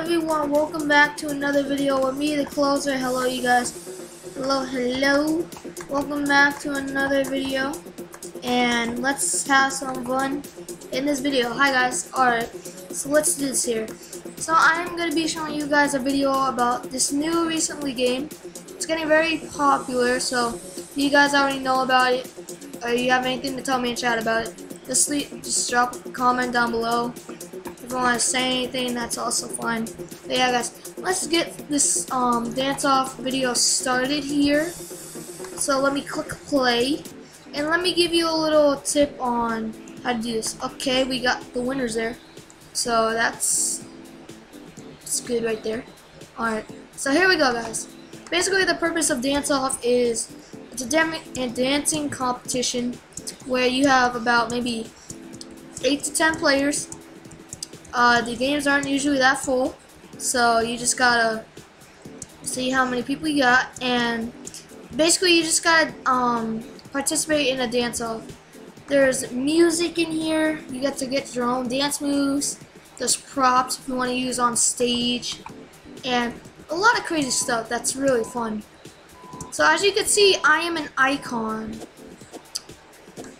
everyone, welcome back to another video with me, the closer. Hello you guys. Hello, hello. Welcome back to another video. And let's have some fun in this video. Hi guys. Alright, so let's do this here. So I'm going to be showing you guys a video about this new recently game. It's getting very popular, so you guys already know about it, or you have anything to tell me in chat about it, just, just drop a comment down below you want to say anything, that's also fine. But yeah, guys, let's get this um, dance-off video started here. So let me click play, and let me give you a little tip on how to do this. Okay, we got the winners there, so that's, that's good right there. Alright, so here we go, guys. Basically, the purpose of dance-off is it's a dancing competition where you have about maybe 8 to 10 players uh, the games aren't usually that full, so you just gotta see how many people you got, and basically you just gotta um, participate in a dance-off. There's music in here, you get to get your own dance moves, there's props if you want to use on stage, and a lot of crazy stuff that's really fun. So as you can see, I am an icon,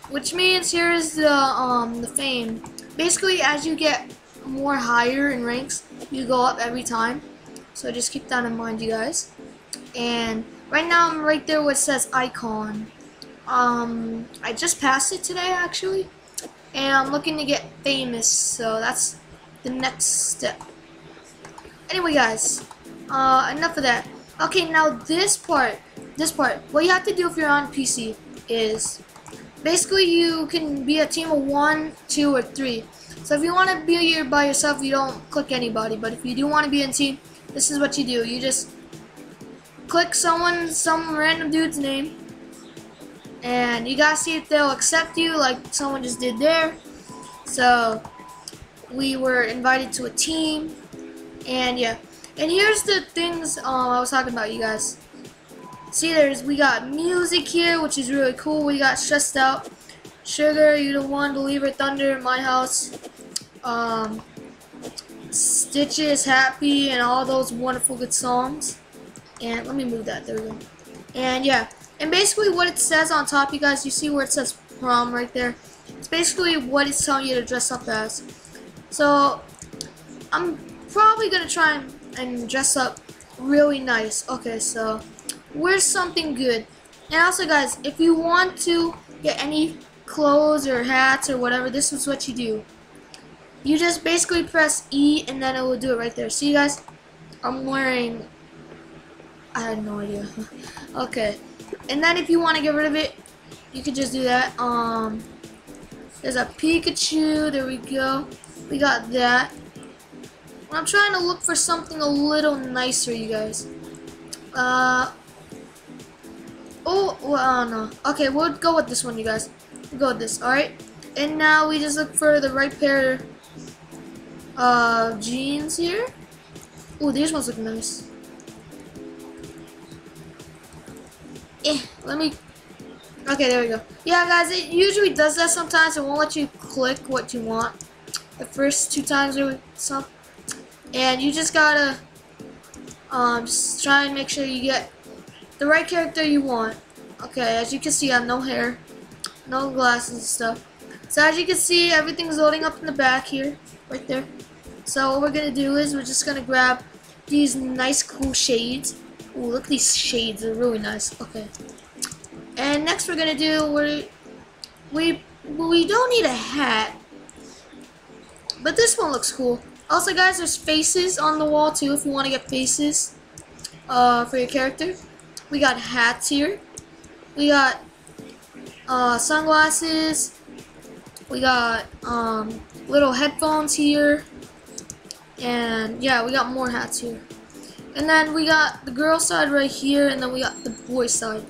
which means here is the um, the fame. Basically, as you get more higher in ranks, you go up every time. So just keep that in mind, you guys. And right now I'm right there where it says icon. Um, I just passed it today actually, and I'm looking to get famous. So that's the next step. Anyway, guys, uh, enough of that. Okay, now this part, this part, what you have to do if you're on PC is basically you can be a team of one, two, or three. So if you want to be here by yourself, you don't click anybody. But if you do want to be in team, this is what you do. You just click someone, some random dude's name, and you gotta see if they'll accept you, like someone just did there. So we were invited to a team, and yeah. And here's the things um, I was talking about, you guys. See, there's we got music here, which is really cool. We got stressed out. Sugar, you the one, believer, thunder, in my house um, Stitches, Happy, and all those wonderful good songs. And let me move that. There we go. And yeah, and basically what it says on top, you guys, you see where it says prom right there. It's basically what it's telling you to dress up as. So I'm probably gonna try and dress up really nice. Okay, so wear something good. And also, guys, if you want to get any clothes or hats or whatever, this is what you do you just basically press E and then it will do it right there. See you guys? I'm wearing I had no idea. okay. And then if you want to get rid of it, you could just do that. Um there's a Pikachu, there we go. We got that. I'm trying to look for something a little nicer, you guys. Uh Oh, well, I don't know. Okay, we'll go with this one, you guys. We'll go with this, alright? And now we just look for the right pair uh, jeans here. Oh, these ones look nice. Eh, let me... Okay, there we go. Yeah, guys, it usually does that sometimes. It won't let you click what you want. The first two times or something. And you just gotta um, just try and make sure you get the right character you want. Okay, as you can see, I have no hair, no glasses and stuff. So as you can see, everything's loading up in the back here, right there. So what we're to do is we're just to grab these nice cool shades. Ooh, look at these shades. They're really nice. Okay. And next we're to do, we we, we don't need a hat. But this one looks cool. Also, guys, there's faces on the wall, too, if you want to get faces uh, for your character. We got hats here. We got uh, sunglasses. We got um, little headphones here. And yeah, we got more hats here. And then we got the girl side right here, and then we got the boy side.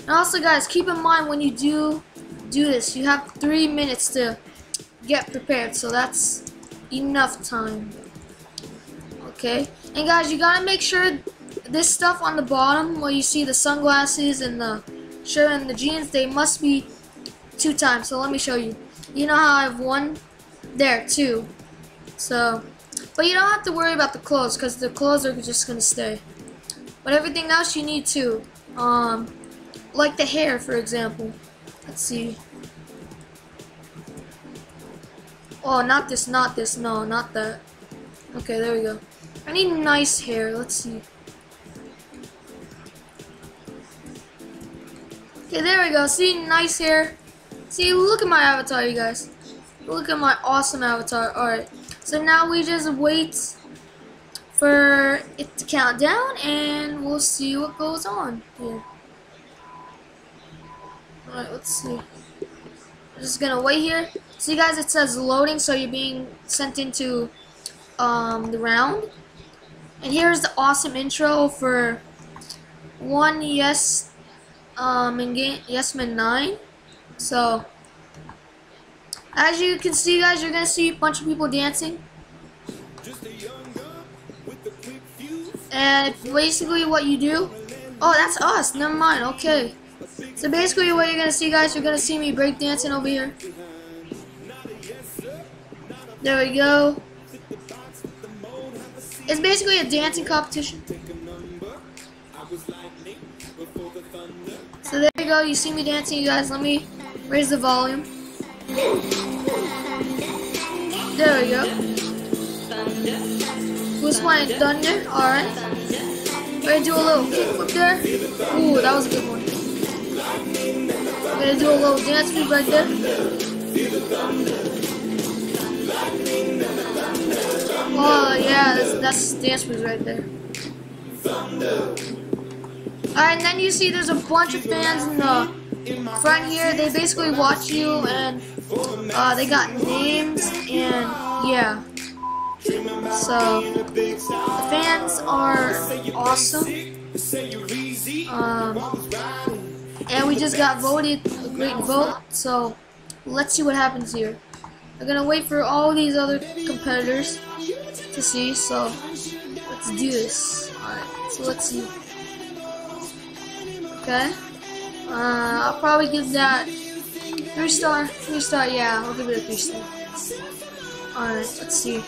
And also, guys, keep in mind when you do do this, you have three minutes to get prepared. So that's enough time. Okay. And guys, you gotta make sure this stuff on the bottom, where you see the sunglasses and the shirt and the jeans, they must be two times. So let me show you. You know how I have one? There, too. So But you don't have to worry about the clothes because the clothes are just gonna stay. But everything else you need to. Um, like the hair, for example. Let's see. Oh, not this, not this. No, not that. Okay, there we go. I need nice hair. Let's see. Okay, there we go. See, nice hair. See, look at my avatar, you guys. Look at my awesome avatar. Alright. So now we just wait for it to count down and we'll see what goes on here. Alright, let's see. I'm just gonna wait here. See guys, it says loading, so you're being sent into um, the round. And here's the awesome intro for one yes um game yes man 9. So as you can see guys, you're gonna see a bunch of people dancing. And basically what you do Oh that's us, never mind, okay. So basically what you're gonna see guys, you're gonna see me breakdancing over here. There we go. It's basically a dancing competition. So there you go, you see me dancing, you guys. Let me raise the volume. There we go. Who's playing Thunder? Alright. We're gonna do a little kickflip there. Ooh, that was a good one. We're gonna do a little dance move right there. Oh yeah, that's, that's dance moves right there. Alright, and then you see there's a bunch of fans in the front here. They basically watch you and uh, they got names and yeah. So the fans are awesome. Um, and we just got voted a great vote. So let's see what happens here. I'm gonna wait for all these other competitors to see. So let's do this. Alright, so let's see. Okay. Uh, I'll probably give that three star. Three star. Yeah, I'll give it a three star. Alright, let's see.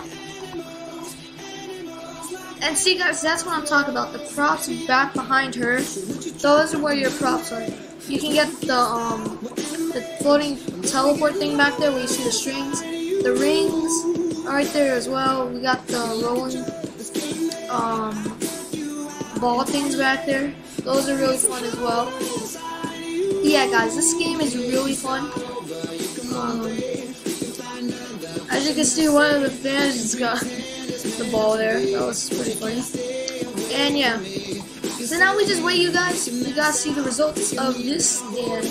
And see guys, that's what I'm talking about. The props back behind her. Those are where your props are. You can get the um the floating teleport thing back there where you see the strings. The rings are right there as well. We got the rolling um ball things back there. Those are really fun as well. Yeah guys, this game is really fun. Um, as you can see, one of the fans got the ball there. That was pretty funny. And yeah. So now we just wait, you guys. You guys see the results of this, and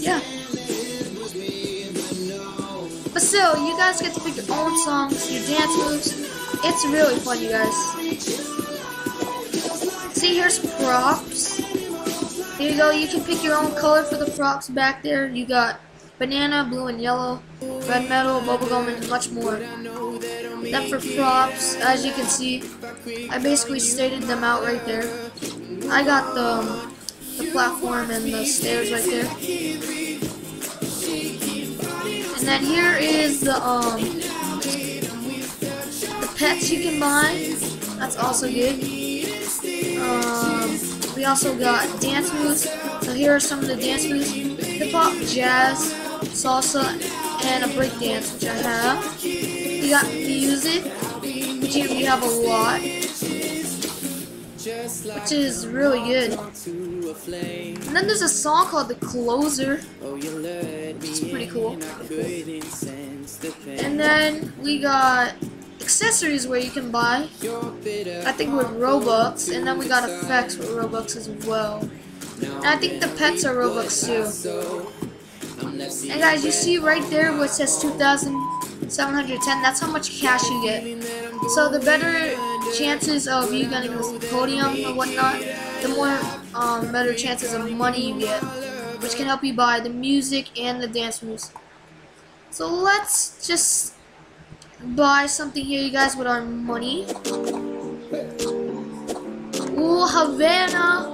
yeah. But still, you guys get to pick your own songs, your dance moves. It's really fun, you guys. See, here's props. Here you go. You can pick your own color for the props back there. You got banana, blue and yellow, red metal, bubblegum, and much more. Then for props, as you can see, I basically stated them out right there. I got the, um, the platform and the stairs right there. And then here is the um the pets you can buy. That's also good. Um, we also got dance moves. So here are some of the dance moves: hip hop, jazz, salsa, and a break dance, which I have. We got music, which we have a lot, which is really good. And then there's a song called The Closer, which is pretty cool. And then we got accessories where you can buy, I think with Robux, and then we got effects with Robux as well. And I think the pets are Robux too. And guys, you see right there where it says 2,710, that's how much cash you get. So the better chances of you getting the podium or whatnot, the more um, better chances of money you get, which can help you buy the music and the dance moves. So let's just buy something here, you guys, with our money. Ooh, Havana.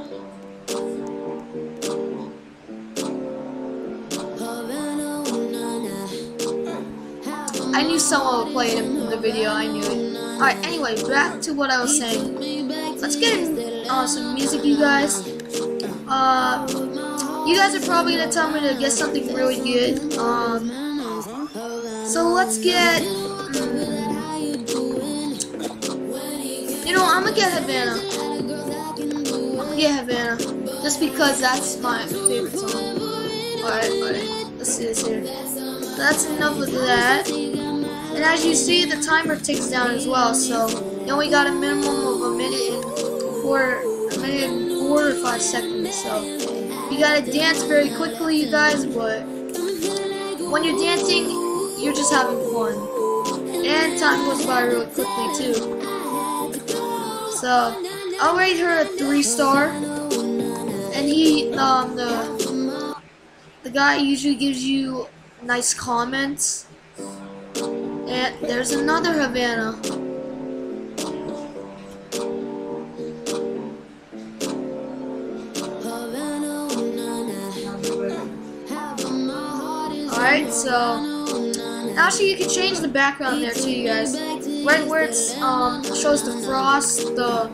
I knew someone would play it in the video. I knew it. Alright, anyway, back to what I was saying. Let's get in, uh, some music, you guys. Uh, you guys are probably gonna tell me to get something really good. Um, so let's get. I'm gonna get Havana. I'm gonna get Havana, just because that's my favorite song. Alright, alright. Let's see this here. That's enough of that. And as you see, the timer ticks down as well. So you only got a minimum of a minute and four, a minute and four or five seconds. So you gotta dance very quickly, you guys. But when you're dancing, you're just having fun. And time goes by really quickly too. So I'll rate her a three star. And he, um, the the guy usually gives you nice comments. And there's another Havana. Alright, so actually you can change the background there too, you guys. Right where it's um shows the frost, the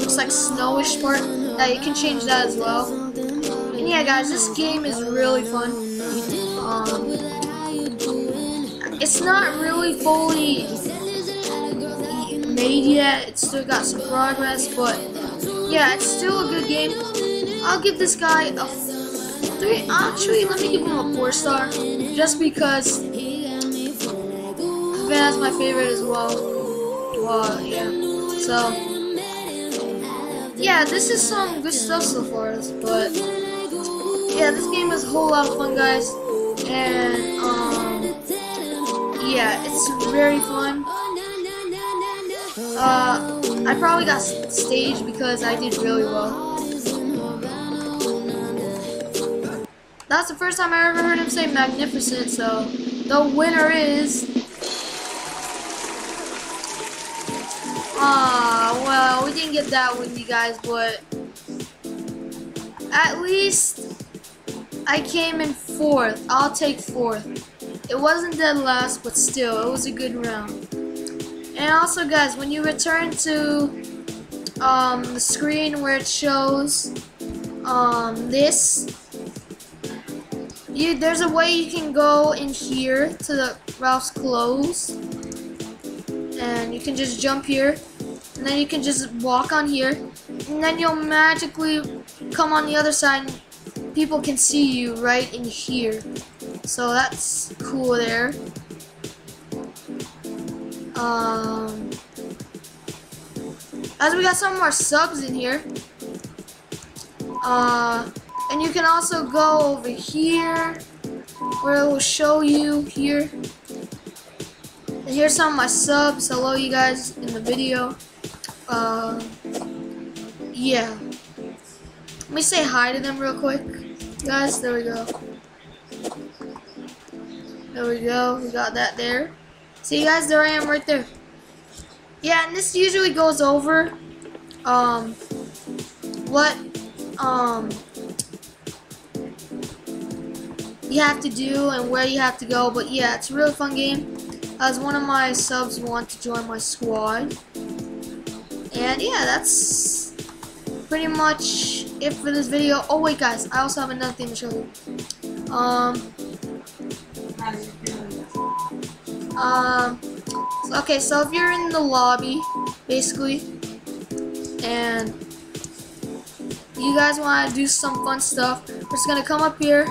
looks like snowish part. Yeah, you can change that as well. And yeah, guys, this game is really fun. Um, it's not really fully made yet. It's still got some progress, but yeah, it's still a good game. I'll give this guy a three. Actually, let me give him a four star, just because Havana's my favorite as well. Well, yeah. So yeah, this is some good stuff so far, but yeah, this game is a whole lot of fun, guys, and um, yeah, it's very fun. Uh, I probably got staged because I did really well. That's the first time I ever heard him say magnificent, so the winner is... Ah, well, we didn't get that one, you guys, but at least I came in fourth. I'll take fourth. It wasn't dead last, but still, it was a good round. And also, guys, when you return to um, the screen where it shows um, this, you there's a way you can go in here to the Ralph's clothes, and you can just jump here, and then you can just walk on here, and then you'll magically come on the other side. And people can see you right in here, so that's cool there. Um, as we got some more subs in here. Uh, and you can also go over here where it will show you here. And here's some of my subs. Hello, you guys in the video. Uh, yeah. Let me say hi to them real quick. Guys, there we go. There we go. We got that there. See, you guys, there I am right there. Yeah, and this usually goes over um, what um, you have to do and where you have to go. But yeah, it's a really fun game. As one of my subs want to join my squad. And yeah, that's pretty much it for this video. Oh wait, guys, I also have another thing to show you. Um, um, okay, so if you're in the lobby, basically, and you guys want to do some fun stuff, we're just gonna come up here.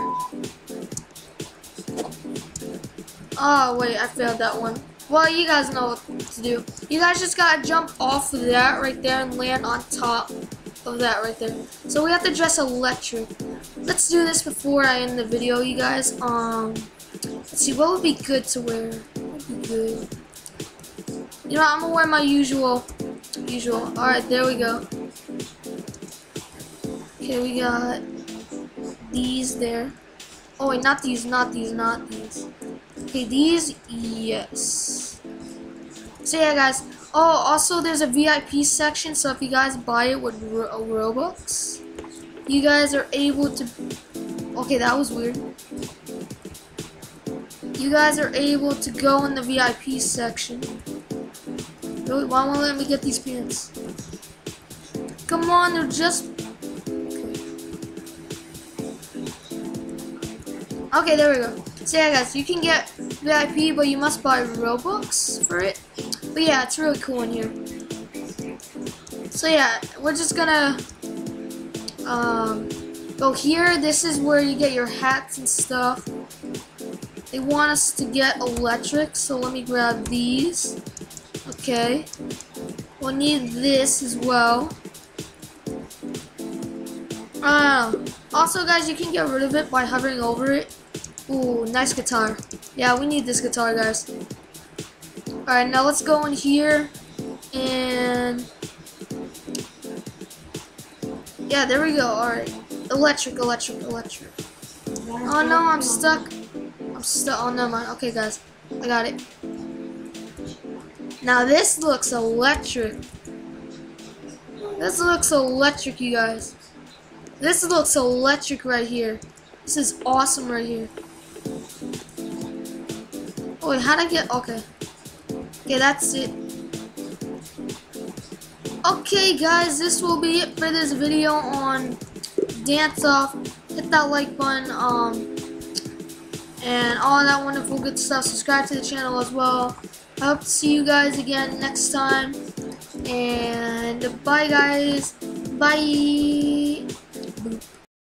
Oh wait, I failed that one. Well, you guys know what to do. You guys just gotta jump off of that right there and land on top of that right there. So we have to dress electric. Let's do this before I end the video, you guys. Um. Let's see, what would be good to wear? What would be good? You know, I'm gonna wear my usual, usual. All right, there we go. Okay, we got these there. Oh wait, not these, not these, not these. Okay, these, yes. So yeah, guys. Oh, also there's a VIP section, so if you guys buy it with Ro Robux, you guys are able to. Okay, that was weird. you guys are able to go in the VIP section. Really, Why won't let me get these pants? Come on, they're just... Okay, there we go. So yeah, guys, you can get VIP, but you must buy Robux for it. But yeah, it's really cool in here. So yeah, we're just gonna um, go here. This is where you get your hats and stuff. They want us to get electric, so let me grab these. Okay. We'll need this as well. Uh, also, guys, you can get rid of it by hovering over it. Ooh, nice guitar. Yeah, we need this guitar, guys. Alright, now let's go in here. And... Yeah, there we go. Alright. Electric, electric, electric. Oh no, I'm stuck. I'm stuck. Oh, no, mind. Okay, guys. I got it. Now this looks electric. This looks electric, you guys. This looks electric right here. This is awesome right here. Oh, wait, how'd I get... Okay. Okay, that's it. Okay, guys, this will be it for this video on Dance Off. Hit that like button, um, and all that wonderful good stuff. Subscribe to the channel as well. I hope to see you guys again next time. And bye, guys. Bye.